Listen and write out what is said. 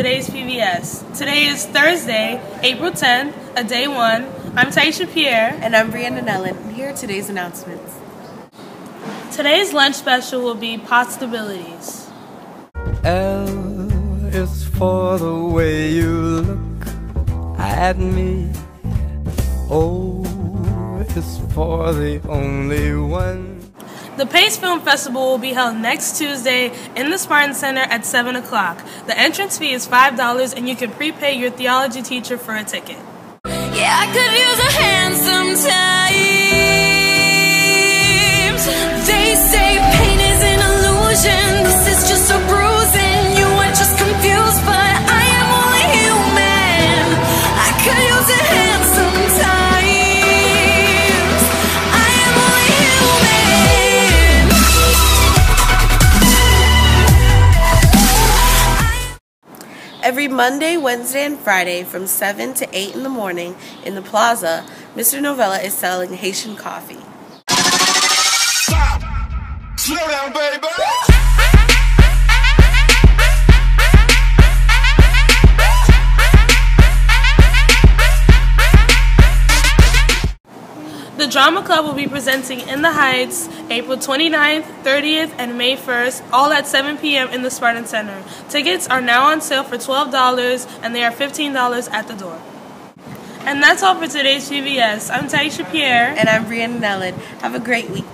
Today is Thursday, April 10th, a day one. I'm Taisha Pierre. And I'm Brianna Nellen. And here are today's announcements. Today's lunch special will be possibilities. L is for the way you look at me. O is for the only one. The Pace Film Festival will be held next Tuesday in the Spartan Center at 7 o'clock. The entrance fee is $5 and you can prepay your theology teacher for a ticket. Yeah, Every Monday, Wednesday, and Friday from 7 to 8 in the morning in the plaza, Mr. Novella is selling Haitian coffee. Stop! Slow down, baby! The Drama Club will be presenting In the Heights April 29th, 30th, and May 1st, all at 7 p.m. in the Spartan Center. Tickets are now on sale for $12 and they are $15 at the door. And that's all for today's PBS. I'm Taisha Pierre. And I'm Brianna Nellen. Have a great week.